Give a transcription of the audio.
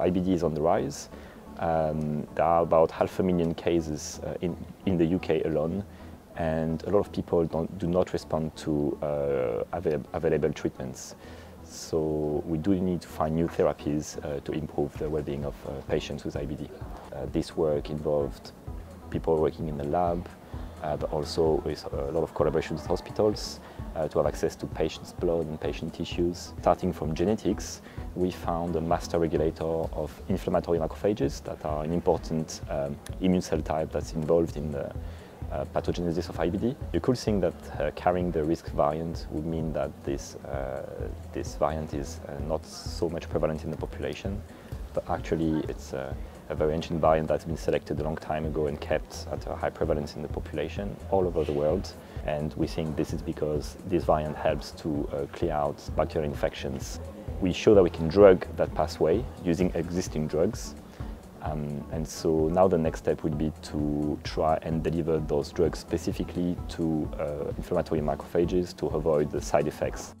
IBD is on the rise. Um, there are about half a million cases uh, in, in the UK alone, and a lot of people do not respond to uh, avail available treatments. So we do need to find new therapies uh, to improve the well-being of uh, patients with IBD. Uh, this work involved people working in the lab, but also with a lot of collaboration with hospitals uh, to have access to patients' blood and patient tissues. Starting from genetics, we found a master regulator of inflammatory macrophages that are an important um, immune cell type that's involved in the uh, pathogenesis of IBD. The cool thing that uh, carrying the risk variant would mean that this, uh, this variant is uh, not so much prevalent in the population, but actually it's uh, a very ancient variant that's been selected a long time ago and kept at a high prevalence in the population all over the world. And we think this is because this variant helps to uh, clear out bacterial infections. We show that we can drug that pathway using existing drugs. Um, and so now the next step would be to try and deliver those drugs specifically to uh, inflammatory macrophages to avoid the side effects